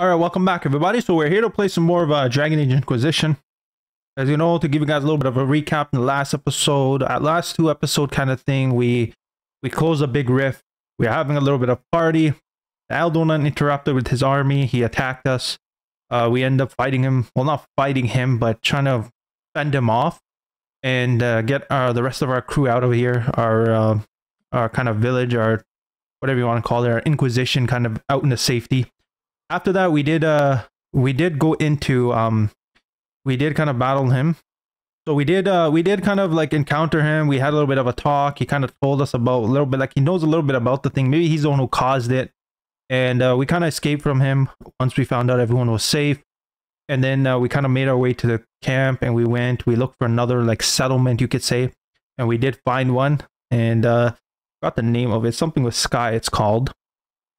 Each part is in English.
All right, welcome back, everybody. So we're here to play some more of uh, Dragon Age Inquisition. As you know, to give you guys a little bit of a recap in the last episode, at last two episode kind of thing, we we closed a big rift. We are having a little bit of party. Aldonan interrupted with his army. He attacked us. Uh, we end up fighting him. Well, not fighting him, but trying to fend him off and uh, get uh, the rest of our crew out of here. Our uh, our kind of village, our whatever you want to call it, our Inquisition, kind of out into safety. After that, we did uh we did go into um we did kind of battle him. So we did uh we did kind of like encounter him. We had a little bit of a talk. He kind of told us about a little bit like he knows a little bit about the thing. Maybe he's the one who caused it and uh, we kind of escaped from him once we found out everyone was safe and then uh, we kind of made our way to the camp and we went we looked for another like settlement you could say and we did find one and uh got the name of it something with sky it's called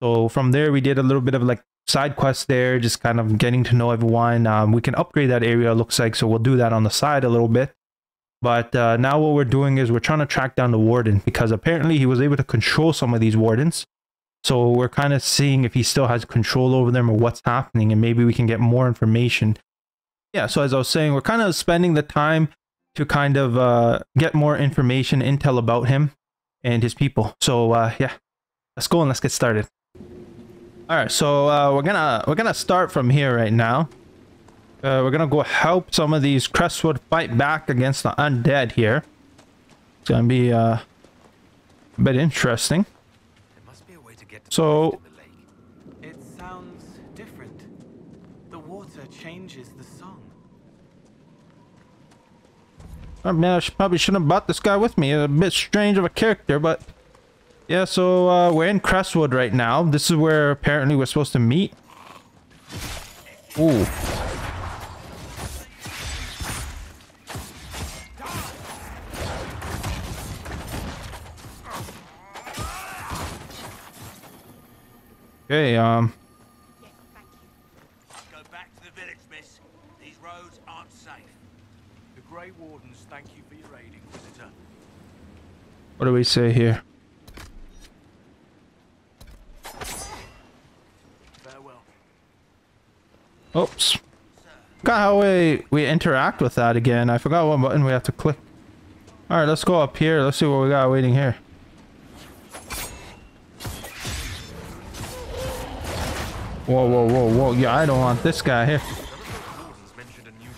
so from there we did a little bit of like side quests there just kind of getting to know everyone um, we can upgrade that area looks like so we'll do that on the side a little bit but uh, now what we're doing is we're trying to track down the warden because apparently he was able to control some of these wardens so we're kind of seeing if he still has control over them or what's happening, and maybe we can get more information. Yeah, so as I was saying, we're kind of spending the time to kind of uh, get more information, intel about him and his people. So uh, yeah, let's go and let's get started. All right, so uh, we're gonna we're gonna start from here right now. Uh, we're gonna go help some of these Crestwood fight back against the undead here. It's gonna be uh, a bit interesting. So it sounds different. The water changes the song. I mean, I probably shouldn't have brought this guy with me. A bit strange of a character, but yeah. So uh, we're in Crestwood right now. This is where apparently we're supposed to meet. Ooh. Okay, um... Go back to the village, miss. These roads aren't safe. The Grey Wardens thank you for your aid, Inquisitor. What do we say here? Farewell. Oops. Forgot how we, we interact with that again. I forgot what button we have to click. Alright, let's go up here. Let's see what we got waiting here. Whoa, whoa, whoa, whoa. Yeah, I don't want this guy here.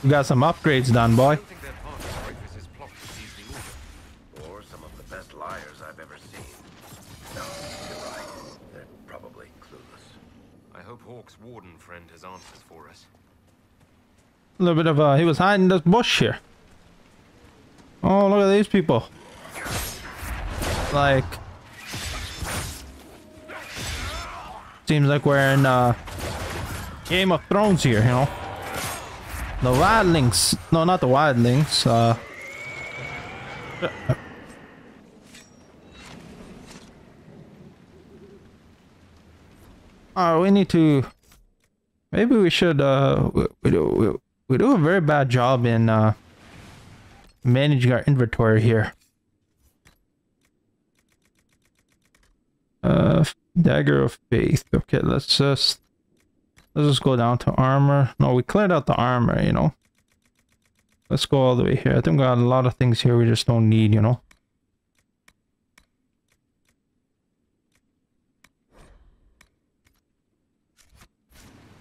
We got some upgrades done, boy. Or some of the best liars I've ever seen. No, you're right. They're probably clueless. I hope Hawke's warden friend has answers for us. A little bit of uh, he was hiding this bush here. Oh, look at these people. Like, seems like we're in uh, Game of Thrones here, you know. The wildlings, no, not the wildlings. Uh, oh, we need to. Maybe we should. Uh, we, we we, we do a very bad job in uh managing our inventory here. Uh, dagger of faith. Okay, let's just let's just go down to armor. No, we cleared out the armor. You know. Let's go all the way here. I think we got a lot of things here we just don't need. You know.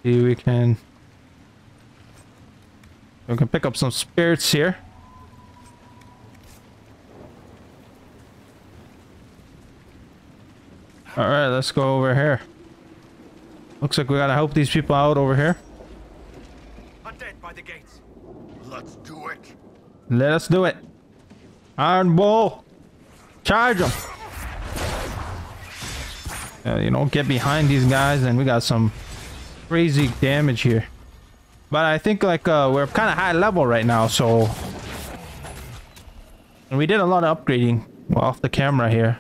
See, we can we can pick up some spirits here. Alright, let's go over here. Looks like we gotta help these people out over here. Undead by the gates. Let's do it. Let us do it. Iron Bull. Charge them. Yeah, you know, get behind these guys and we got some crazy damage here. But I think like uh, we're kind of high level right now, so... And we did a lot of upgrading off the camera here.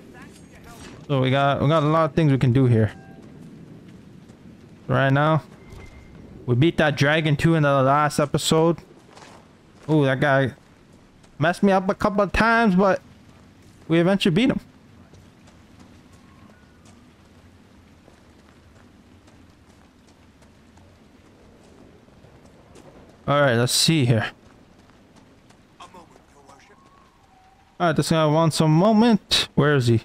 So we got we got a lot of things we can do here. Right now, we beat that dragon too in the last episode. Oh, that guy messed me up a couple of times, but we eventually beat him. All right, let's see here. A moment, your worship. All right, this guy wants a moment. Where is he?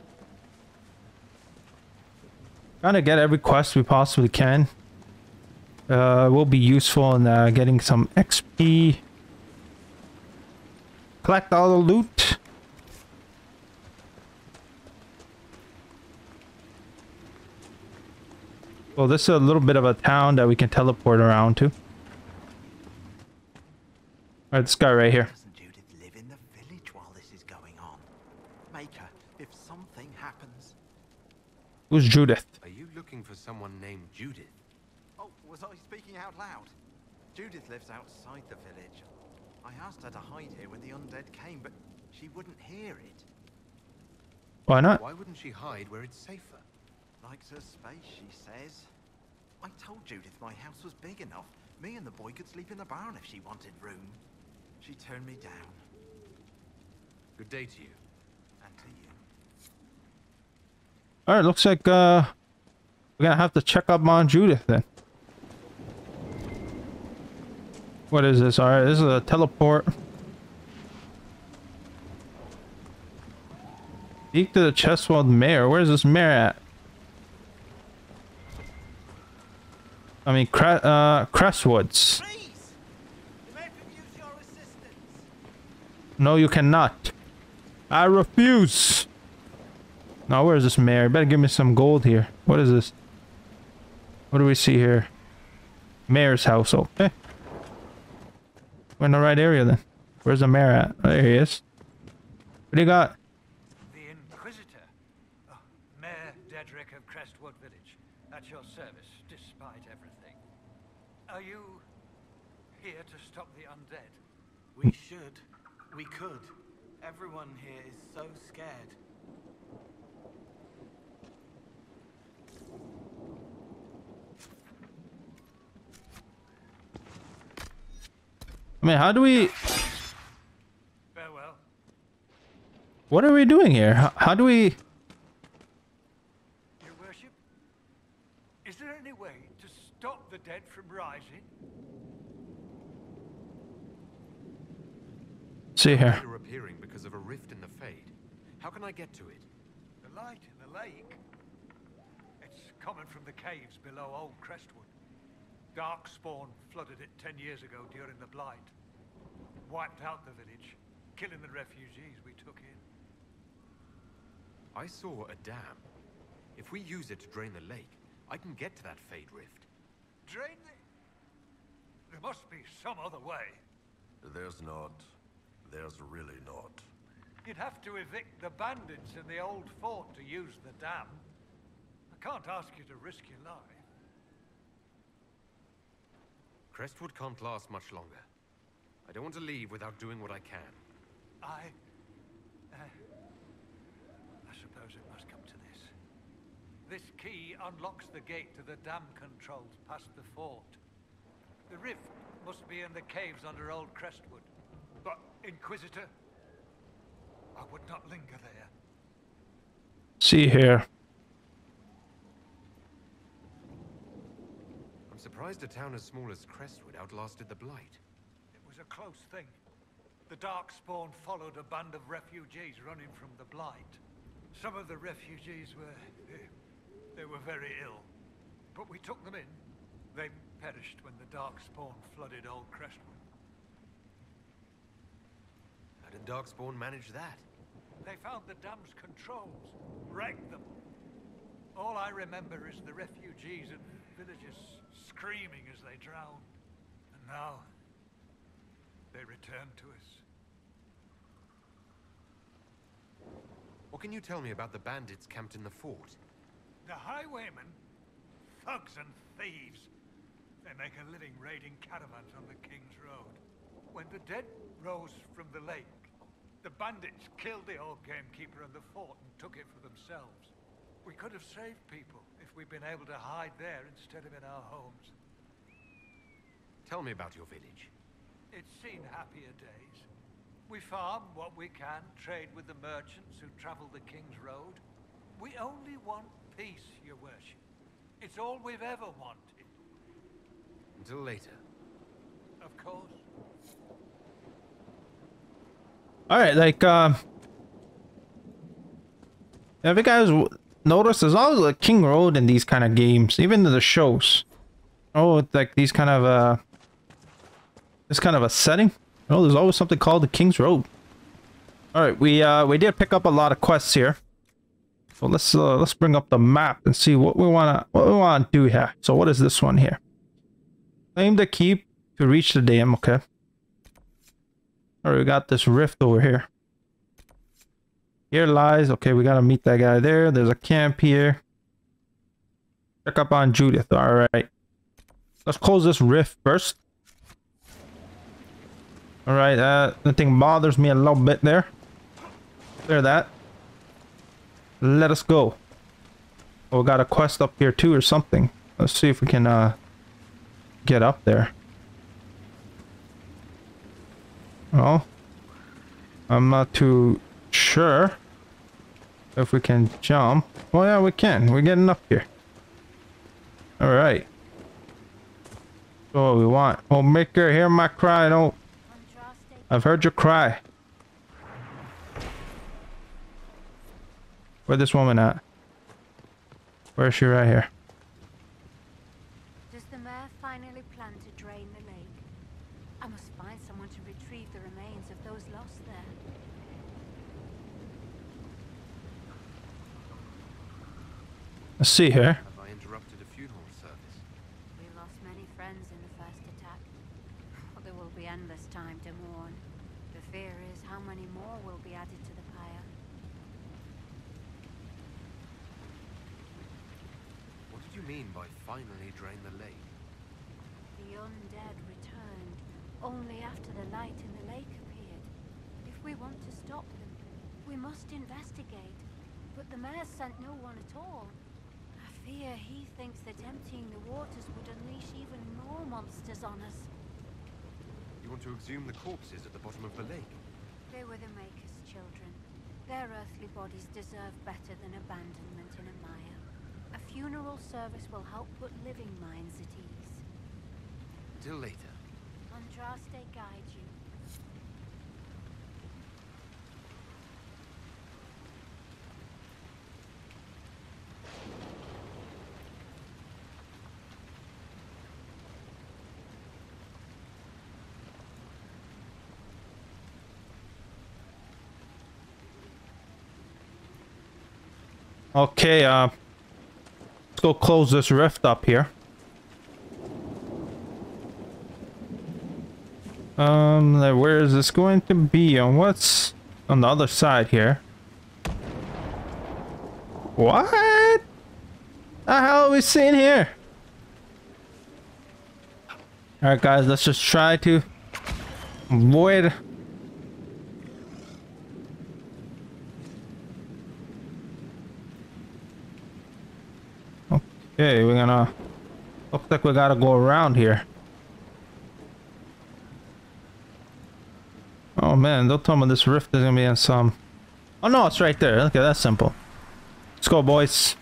Trying to get every quest we possibly can. Uh, will be useful in uh, getting some XP. Collect all the loot. Well, this is a little bit of a town that we can teleport around to. Alright, this guy right here. Doesn't Judith live in the village while this is going on? Maker, if something happens. Who's Judith? Are you looking for someone named Judith? Oh, was I speaking out loud? Judith lives outside the village. I asked her to hide here when the undead came, but she wouldn't hear it. Why not? Why wouldn't she hide where it's safer? Likes her space, she says. I told Judith my house was big enough. Me and the boy could sleep in the barn if she wanted room. She turned me down. Good day to you. And to you. Alright, looks like uh we're gonna have to check up on Judith then. What is this? Alright, this is a teleport. Speak to the Cheswold mayor. Where's this mayor at? I mean, Cre uh, Crestwoods. Please! The mayor could use your assistance. No, you cannot. I refuse. Now, where is this mayor? Better give me some gold here. What is this? What do we see here? Mayor's house. Okay. We're in the right area then. Where's the mayor at? There he is. What do you got? The Inquisitor. Oh, Mayor Dedrick of Crestwood Village. At your service, despite everything. Are you here to stop the undead? We should. We could. Everyone here is so scared. I mean, how do we... Farewell. What are we doing here? How, how do we... Your worship? Is there any way to stop the dead from rising? See here. You're appearing because of a rift in the Fade. How can I get to it? The light in the lake? It's coming from the caves below Old Crestwood. Darkspawn flooded it ten years ago during the Blight. Wiped out the village, killing the refugees we took in. I saw a dam. If we use it to drain the lake, I can get to that Fade Rift. Drain the... There must be some other way. There's not. There's really not. You'd have to evict the bandits in the old fort to use the dam. I can't ask you to risk your life. Crestwood can't last much longer. I don't want to leave without doing what I can. I... Uh, I suppose it must come to this. This key unlocks the gate to the dam controls past the fort. The rift must be in the caves under Old Crestwood. But, Inquisitor, I would not linger there. See here. I'm surprised a town as small as Crestwood outlasted the Blight. Was a close thing. The Darkspawn followed a band of refugees running from the Blight. Some of the refugees were... they were very ill. But we took them in. They perished when the Darkspawn flooded Old Crestwood. How did Darkspawn manage that? They found the dam's controls, wrecked them. All I remember is the refugees and villagers screaming as they drowned. And now, they returned to us. What can you tell me about the bandits camped in the fort? The highwaymen, thugs and thieves. They make a living raiding caravans on the King's Road. When the dead rose from the lake, the bandits killed the old gamekeeper and the fort and took it for themselves. We could have saved people if we'd been able to hide there instead of in our homes. Tell me about your village. It's seen happier days. We farm what we can, trade with the merchants who travel the King's Road. We only want peace, your worship. It's all we've ever wanted. Until later. Of course. All right, like, uh, have you guys noticed there's always a King Road in these kind of games, even in the shows. Oh, it's like these kind of, uh, this kind of a setting. Oh, there's always something called the King's Road. All right, we, uh, we did pick up a lot of quests here. So let's, uh, let's bring up the map and see what we want to, what we want to do here. So what is this one here? Claim the keep to reach the dam, okay. All right, we got this rift over here. Here lies. Okay, we gotta meet that guy there. There's a camp here. Check up on Judith. All right. Let's close this rift first. All right. Uh, the thing bothers me a little bit there. Clear that. Let us go. Oh, we got a quest up here too, or something. Let's see if we can uh get up there. Oh. I'm not too sure if we can jump. Oh yeah, we can. We're getting up here. Alright. So what we want. Oh, Maker, hear my cry. Don't. I've heard your cry. Where this woman at? Where is she right here? Does the mayor finally plan to drain the lake? I must find someone to retrieve the remains of those lost there. Let's see here. Have I interrupted a funeral service? We lost many friends in the first attack. But there will be endless time to mourn. The fear is how many more will be added to the pyre. What did you mean by finally drain the lake? The undead returned only after the light in the lake appeared. If we want to stop them, we must investigate. But the mayor sent no one at all. I fear he thinks that emptying the waters would unleash even more monsters on us. You want to exhume the corpses at the bottom of the lake? They were the Maker's children. Their earthly bodies deserve better than abandonment in a mire. A funeral service will help put living minds at ease. Till later. Andraste guide you. Okay, uh, let's go close this rift up here. Um, where is this going to be? On what's on the other side here? What? The hell are we seeing here? Alright guys, let's just try to avoid Okay, we're gonna looks like we gotta go around here. Oh man, don't tell me this rift is gonna be in some. Oh no, it's right there. Okay, that's simple. Let's go, boys.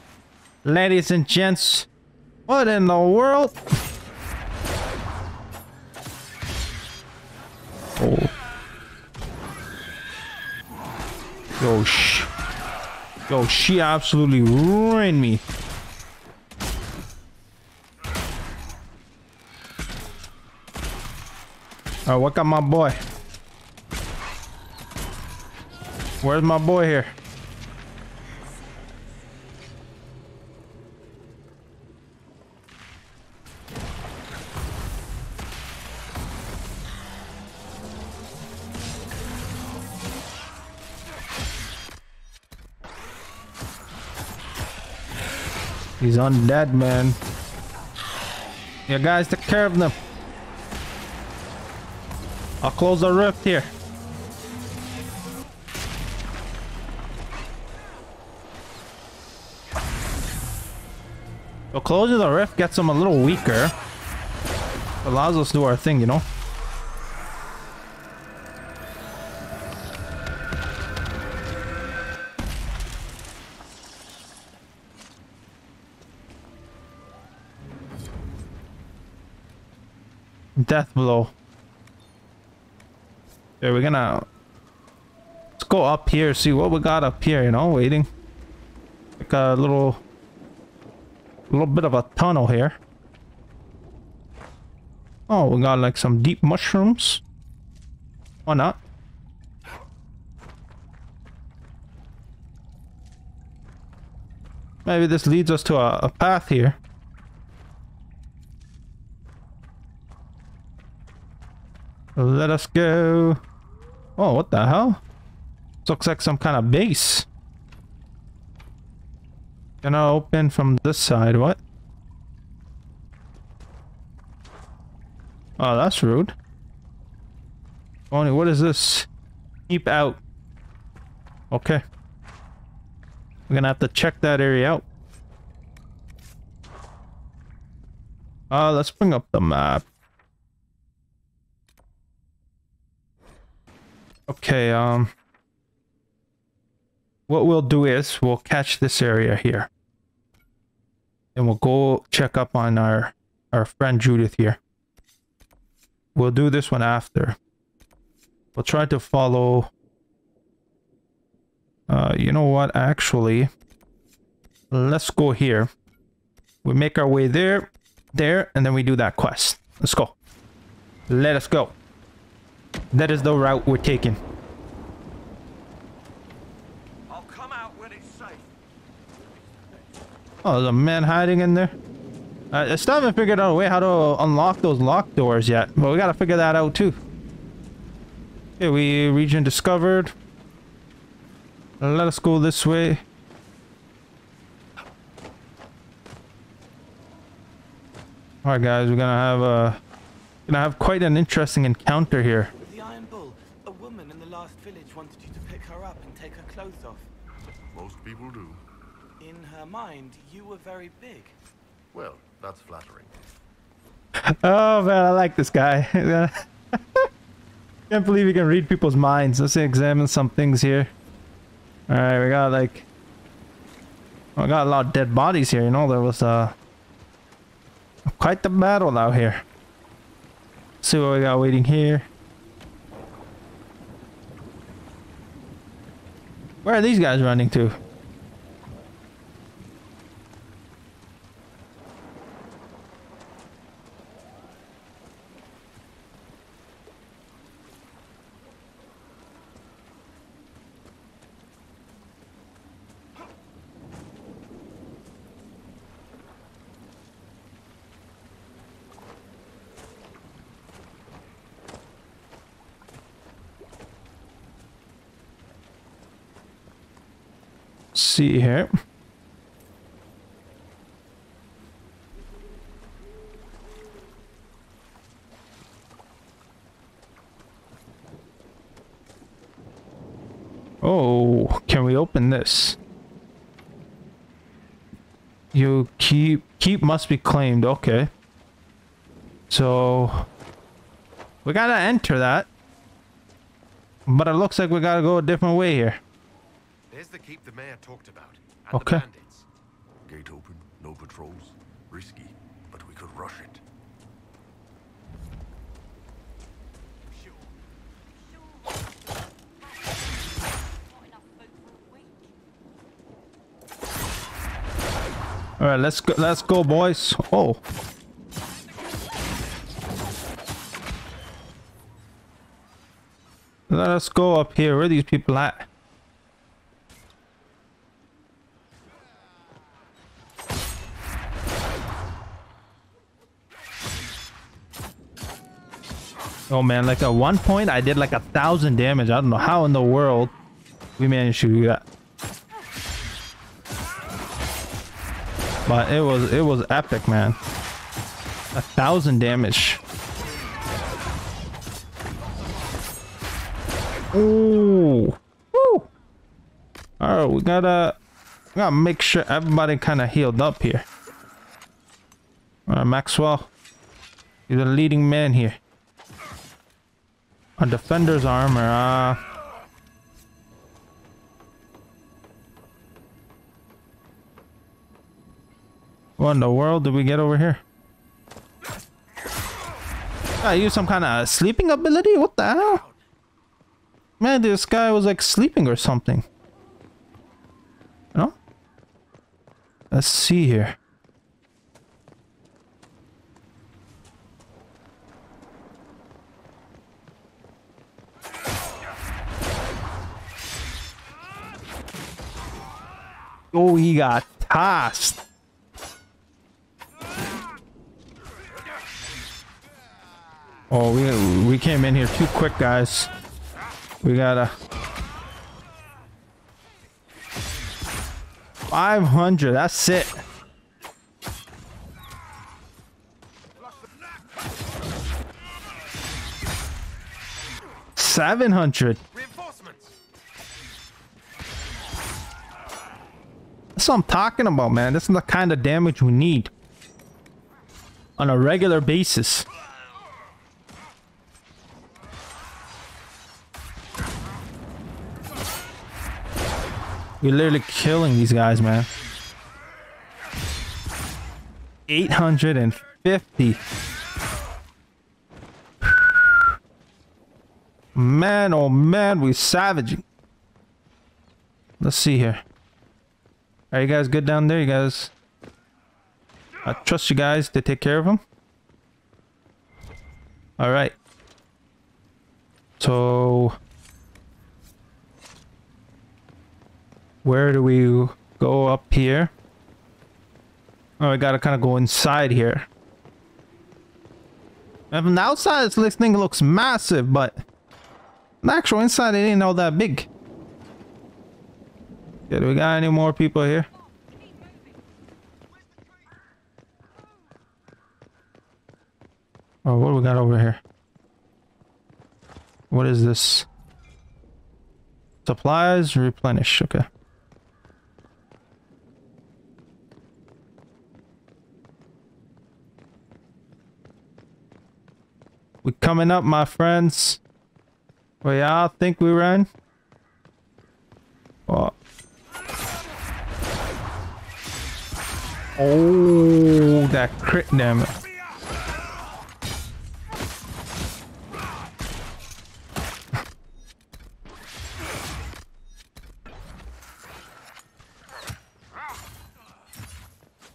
Ladies and gents. What in the world? Oh. Yo, sh. Yo, she absolutely ruined me. Alright, what got my boy? Where's my boy here? He's undead, man. Yeah, guys, take care of them. I'll close the rift here. So closing the rift gets them a little weaker. Allows us to do our thing, you know? Death blow. Okay, we're gonna let's go up here, see what we got up here, you know, waiting. Like a little little bit of a tunnel here. Oh, we got like some deep mushrooms. Why not? Maybe this leads us to a, a path here. Let us go. Oh, what the hell? looks like some kind of base. Gonna open from this side, what? Oh, that's rude. Only, what is this? Keep out. Okay. We're gonna have to check that area out. Uh, let's bring up the map. Okay, um... What we'll do is, we'll catch this area here. And we'll go check up on our, our friend Judith here. We'll do this one after. We'll try to follow... Uh, you know what, actually... Let's go here. We make our way there, there, and then we do that quest. Let's go. Let us go. That is the route we're taking. I'll come out when it's safe. Oh, there's a man hiding in there. Uh, I still haven't figured out a way how to unlock those locked doors yet, but we gotta figure that out too. Okay, we region discovered. Let us go this way. Alright guys, we're gonna have a gonna have quite an interesting encounter here. The Iron Bull, a woman in the last village wanted you to pick her up and take her clothes off. Most people do. In her mind, you were very big. Well, that's flattering. Oh man, I like this guy. Can't believe he can read people's minds. Let's examine some things here. Alright, we got like... I got a lot of dead bodies here, you know, there was uh... Quite the battle out here. see what we got waiting here. Where are these guys running to? See here. Oh, can we open this? You keep keep must be claimed. Okay. So we gotta enter that. But it looks like we gotta go a different way here. There's the keep the mayor talked about. And Okay. the bandits. Gate open, no patrols. Risky, but we could rush it. All right, let's go. Let's go, boys. Oh. Let us go up here. Where are these people at? Oh man, like at one point I did like a thousand damage. I don't know how in the world we managed to do that. But it was it was epic, man. A thousand damage. Ooh. Woo. Alright, we gotta we gotta make sure everybody kinda healed up here. Alright, Maxwell. You're the leading man here. A defender's armor, uh What in the world did we get over here? I use some kind of sleeping ability? What the hell? Man, this guy was like sleeping or something. Know? Let's see here. Oh, he got tossed. Oh, we we came in here too quick, guys. We gotta. 500, that's it. Seven hundred. That's what I'm talking about, man. This is the kind of damage we need on a regular basis. We're literally killing these guys, man. 850. Man, oh man, we're savaging. Let's see here. Are you guys good down there? You guys... I trust you guys to take care of him. Alright. So... Where do we go up here? Oh, I gotta kind of go inside here. And from the outside, this thing looks massive, but the actual inside, it ain't all that big. Yeah, do we got any more people here? Oh, what do we got over here? What is this? Supplies replenish. Okay. We coming up, my friends. Where y'all think we ran? Oh. Oh, that crit damage.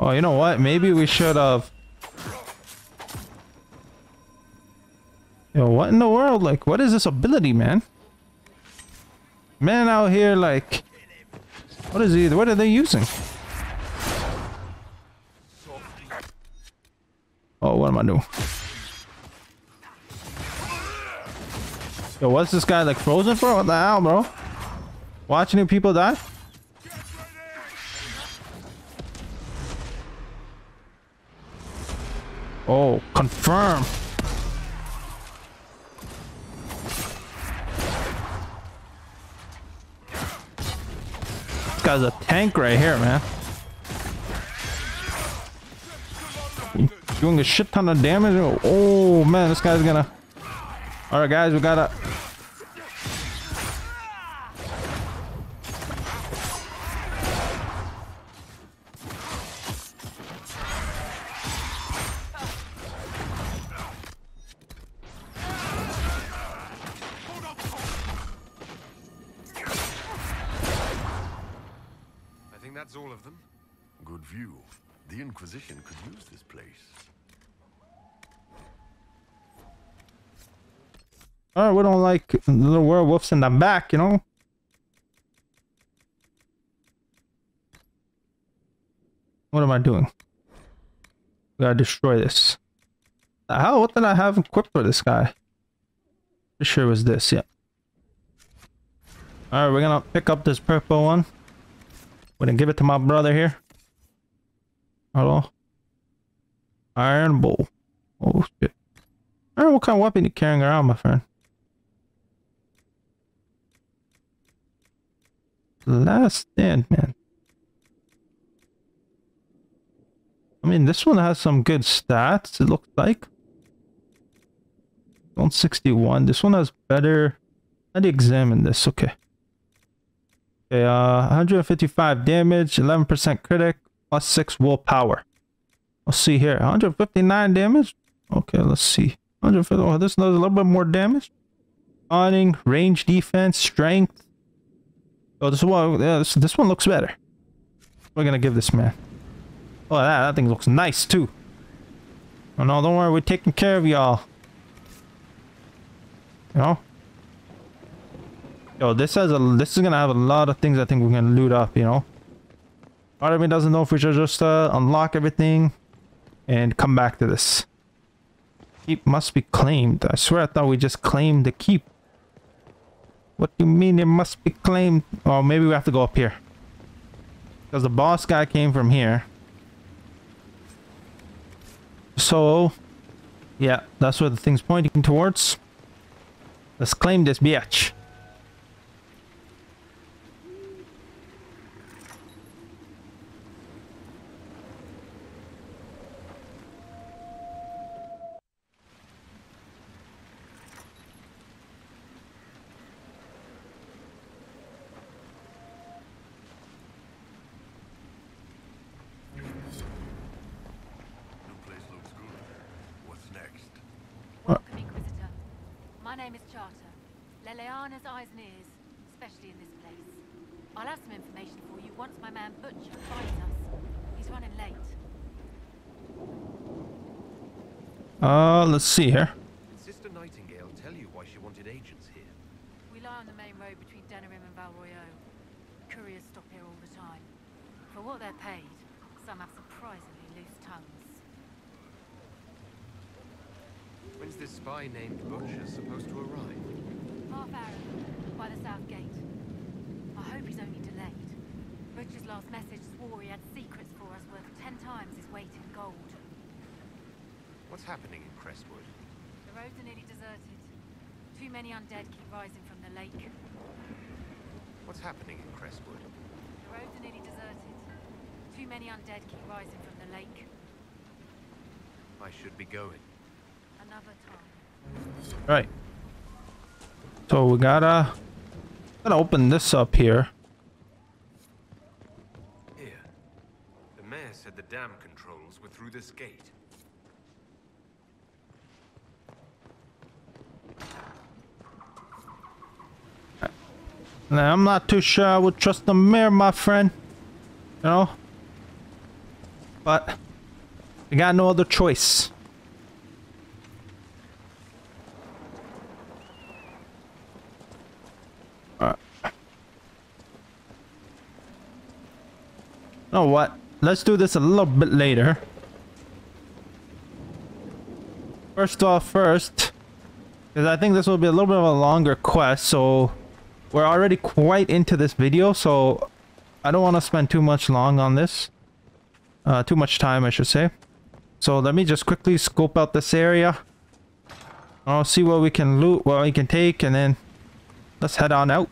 Oh, you know what? Maybe we should have. Yo, what in the world? Like, what is this ability, man? Man out here, like, what is he? What are they using? Am I? Yo, what's this guy like frozen for? What the hell, bro? Watching people die? Oh, confirm. This guy's a tank right here, man. Doing a shit ton of damage. Oh, man, this guy's gonna... Alright, guys, we gotta... like little werewolves in the back, you know? What am I doing? We gotta destroy this. The hell? What did I have equipped for this guy? Pretty sure was this, yeah. Alright, we're gonna pick up this purple one. We're gonna give it to my brother here. Hello? Iron Bull. Oh shit. Alright, what kind of weapon you carrying around, my friend? Last stand, man. I mean, this one has some good stats, it looks like. 161. This one has better... Let me examine this. Okay. Okay, uh, 155 damage, 11% critic, plus 6 willpower. Let's see here. 159 damage. Okay, let's see. 150. Oh, this does a little bit more damage. Awning, range defense, strength. Oh, this one, yeah, this, this one looks better. We're gonna give this man. Oh, that, that thing looks nice too. Oh no, don't worry, we're taking care of y'all. You know? Yo, this has a this is gonna have a lot of things I think we're gonna loot up, you know? Part of me doesn't know if we should just uh, unlock everything and come back to this. Keep must be claimed. I swear I thought we just claimed the keep. What do you mean it must be claimed? Oh, maybe we have to go up here. Because the boss guy came from here. So, yeah, that's where the thing's pointing towards. Let's claim this bitch. New place looks good. What's next? Welcome, Inquisitor. My name is Charter. Leliana's eyes and ears, especially in this place. I'll have some information for you once my man Butcher finds us. He's running late. Uh, let's see here. Did Sister Nightingale tell you why she wanted agents here? We lie on the main road between Denerim and Val Royeaux. Couriers stop here all the time. For what they're paid, When's this spy named Butcher supposed to arrive? Half hour by the south gate. I hope he's only delayed. Butcher's last message swore he had secrets for us worth ten times his weight in gold. What's happening in Crestwood? The roads are nearly deserted. Too many undead keep rising from the lake. What's happening in Crestwood? The roads are nearly deserted. Too many undead keep rising from the lake. I should be going. Right. So we gotta gotta open this up here. Here. The mayor said the dam controls were through this gate. Now, I'm not too sure I would trust the mayor, my friend. You know? But we got no other choice. Know what? Let's do this a little bit later. First off, first, because I think this will be a little bit of a longer quest, so we're already quite into this video, so I don't want to spend too much long on this. Uh, too much time, I should say. So let me just quickly scope out this area. I'll see what we can loot, what we can take, and then let's head on out.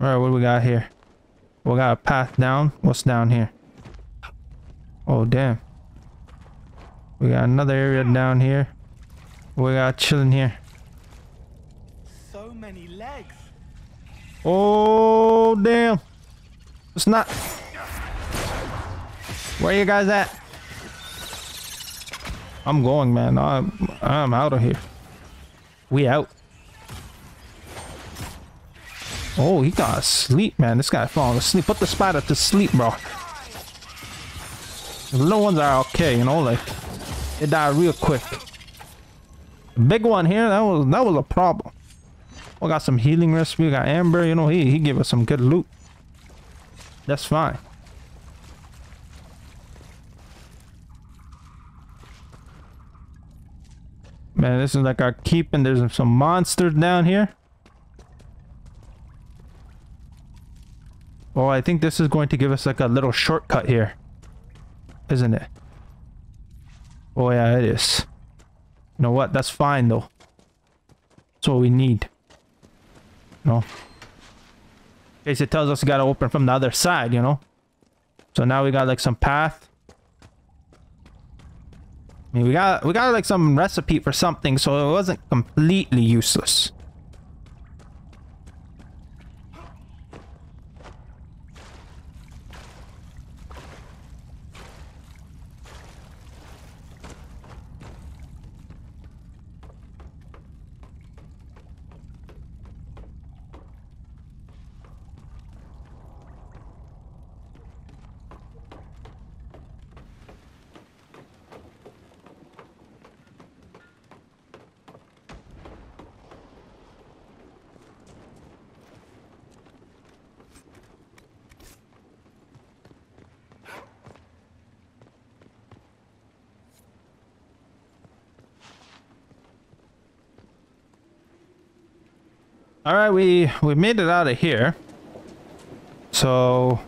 Alright, what do we got here? We got a path down. What's down here? Oh, damn. We got another area down here. We got chilling here. So many legs. Oh, damn. It's not. Where you guys at? I'm going, man. I'm, I'm out of here. We out. Oh, he got asleep, man. This guy falling asleep. Put the spider to sleep, bro. The little ones are okay, you know, like they die real quick. The big one here, that was that was a problem. We got some healing recipe. We got Amber. You know, he he gave us some good loot. That's fine. Man, this is like our keep, and there's some monsters down here. Oh, I think this is going to give us like a little shortcut here. Isn't it? Oh yeah, it is. You know what? That's fine though. That's what we need. No. In case it tells us we gotta open from the other side, you know? So now we got like some path. I mean, we got we got like some recipe for something, so it wasn't completely useless. We we made it out of here. So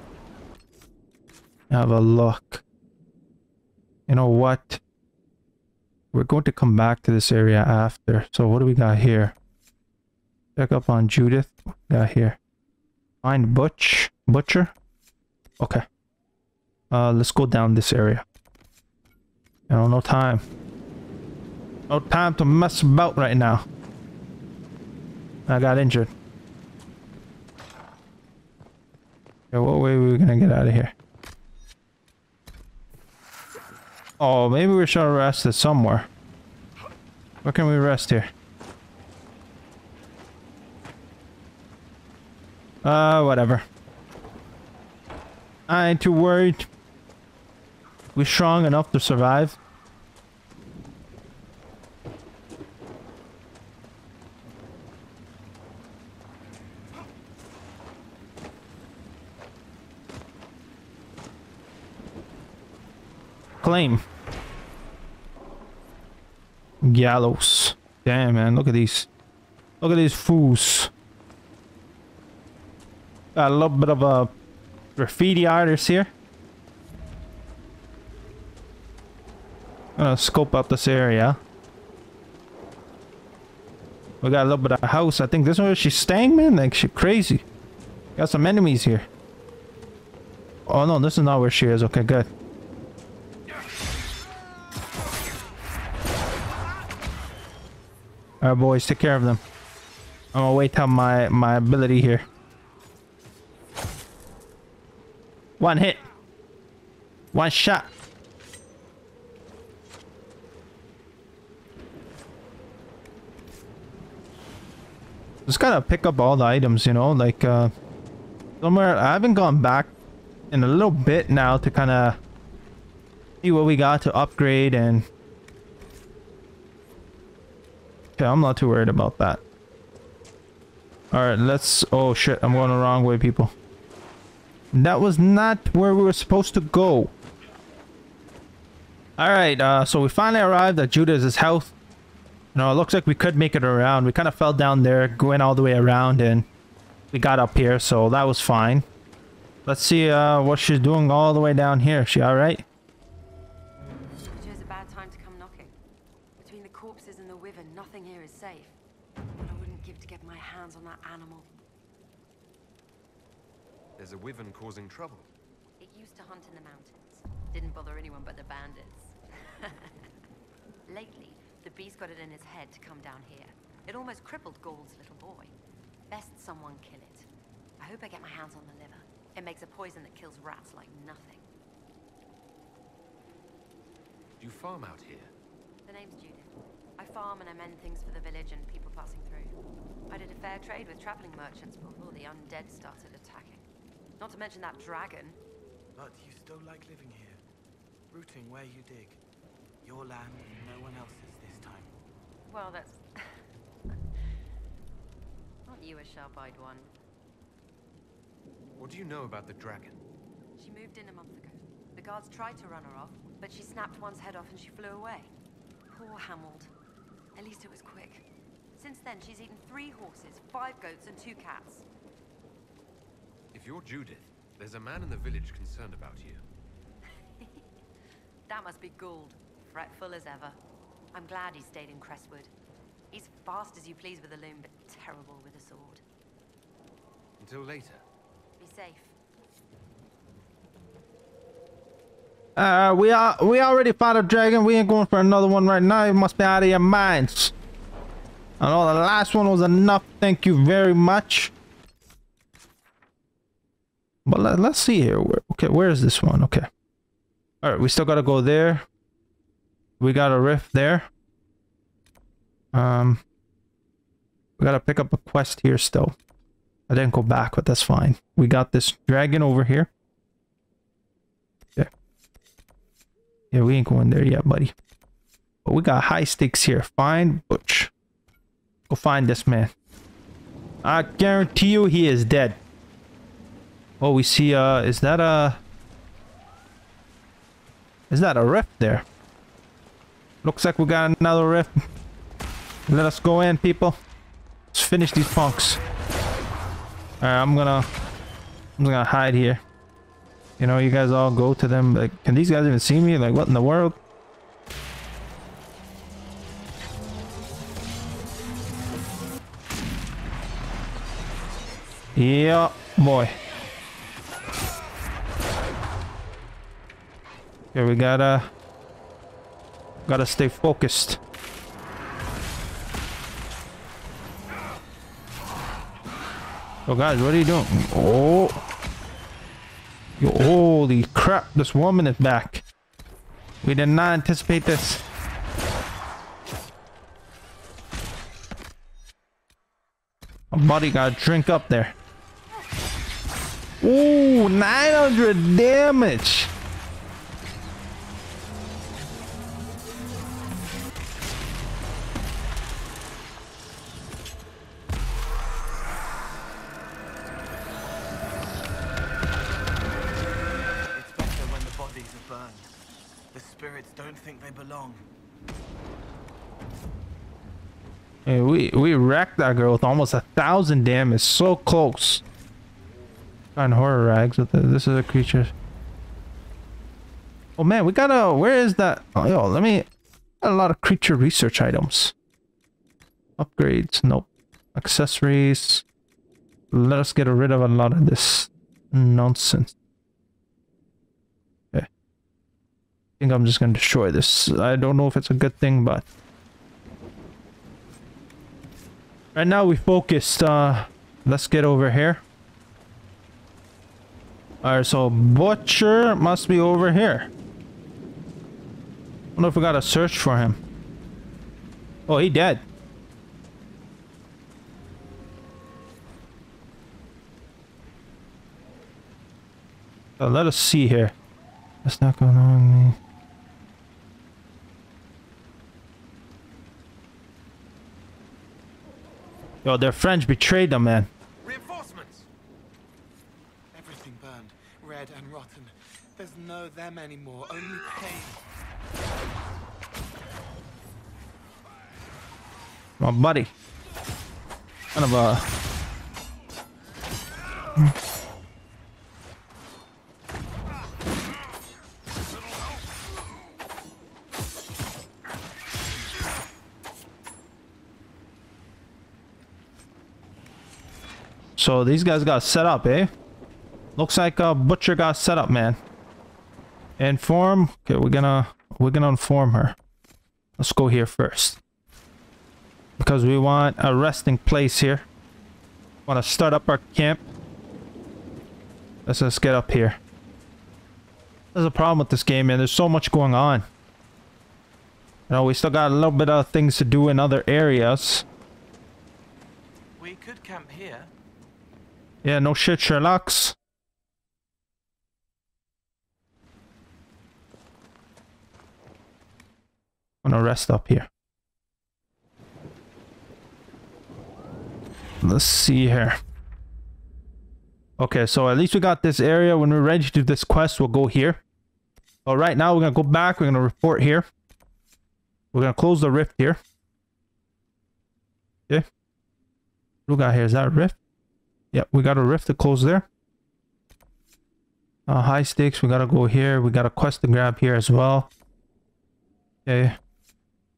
have a look. You know what? We're going to come back to this area after. So what do we got here? Check up on Judith. Got here? Find Butch. Butcher? Okay. Uh, let's go down this area. You know, no time. No time to mess about right now. I got injured. Okay, what way are we gonna get out of here? Oh, maybe we should have rested somewhere. Where can we rest here? Uh, whatever. I ain't too worried. We're strong enough to survive. Claim. Gallows. Damn, man. Look at these. Look at these fools. Got a little bit of a graffiti artist here. Gonna scope out this area. We got a little bit of house. I think this is where she's staying, man. Like, she crazy. Got some enemies here. Oh, no. This is not where she is. Okay, good. Alright, boys. Take care of them. I'm gonna wait till my, my ability here. One hit. One shot. Just gotta pick up all the items, you know, like, uh, somewhere, I haven't gone back in a little bit now to kind of see what we got to upgrade and okay, I'm not too worried about that. Alright, let's, oh shit, I'm going the wrong way, people. That was not where we were supposed to go. Alright, uh, so we finally arrived at Judith's house. You know, it looks like we could make it around. We kind of fell down there, went all the way around, and we got up here, so that was fine. Let's see uh, what she's doing all the way down here. She alright? Causing trouble. It used to hunt in the mountains. Didn't bother anyone but the bandits. Lately, the beast got it in his head to come down here. It almost crippled Gauld's little boy. Best someone kill it. I hope I get my hands on the liver. It makes a poison that kills rats like nothing. Do you farm out here? The name's Judith. I farm and I mend things for the village and people passing through. I did a fair trade with traveling merchants before the undead started. Not to mention that dragon. But you still like living here, rooting where you dig. Your land and no one else's this time. Well, that's... Aren't you a sharp-eyed one? What do you know about the dragon? She moved in a month ago. The guards tried to run her off, but she snapped one's head off and she flew away. Poor Hamold. At least it was quick. Since then, she's eaten three horses, five goats, and two cats. If you're Judith, there's a man in the village concerned about you. That must be Gould, fretful as ever. I'm glad he stayed in Crestwood. He's fast as you please with a loom, but terrible with a sword. Until later. Be safe. Uh, we are we already fought a dragon. We ain't going for another one right now. You must be out of your minds. I know the last one was enough. Thank you very much. But let, let's see here. Where, okay, where is this one? Okay. All right, we still gotta go there. We got a rift there. Um, we gotta pick up a quest here still. I didn't go back, but that's fine. We got this dragon over here. Yeah. Yeah, we ain't going there yet, buddy. But we got high stakes here. Find Butch. Go find this man. I guarantee you he is dead. Oh, we see, uh, is that a... Is that a rift there? Looks like we got another rift. Let us go in, people. Let's finish these punks. Alright, I'm gonna I'm gonna hide here. You know, you guys all go to them. Like, can these guys even see me? Like, what in the world? Yeah, boy. Here we gotta gotta stay focused. Oh guys, what are you doing? Oh Yo, holy crap, this woman is back. We did not anticipate this. My buddy got a drink up there. Ooh, 900 damage. We wrecked that girl with almost a thousand damage. So close. On horror rags with this is a creature. Oh man, we got a. Where is that? Oh, yo, let me. A lot of creature research items. Upgrades, nope. Accessories. Let us get rid of a lot of this nonsense. Okay. I think I'm just gonna destroy this. I don't know if it's a good thing, but Right now we focused, uh, let's get over here. Alright, so Butcher must be over here. I wonder if we gotta search for him. Oh, he dead. Uh, let us see here. That's not going on me. Yo, their friends betrayed them, man. Reinforcements! Everything burned, red and rotten. There's no them anymore, only pain. My buddy. Kind of a... So these guys got set up, eh? Looks like uh, Butcher got set up, man. Inform. Okay, we're gonna we're gonna inform her. Let's go here first. Because we want a resting place here. Want to start up our camp. Let's just get up here. There's a problem with this game, man. There's so much going on. You know, we still got a little bit of things to do in other areas. We could camp here. Yeah, no shit, Sherlock's. I'm gonna rest up here. Let's see here. Okay, so at least we got this area. When we're ready to do this quest, we'll go here. All right, now we're gonna go back. We're gonna report here. We're gonna close the rift here. Okay. What we got here? Is that a rift? Yep, we got a rift to close there. Uh, high stakes, we gotta go here. We got a quest to grab here as well. Okay.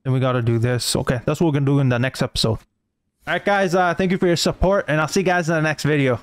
Then we gotta do this. Okay, that's what we're gonna do in the next episode. Alright guys, uh, thank you for your support and I'll see you guys in the next video.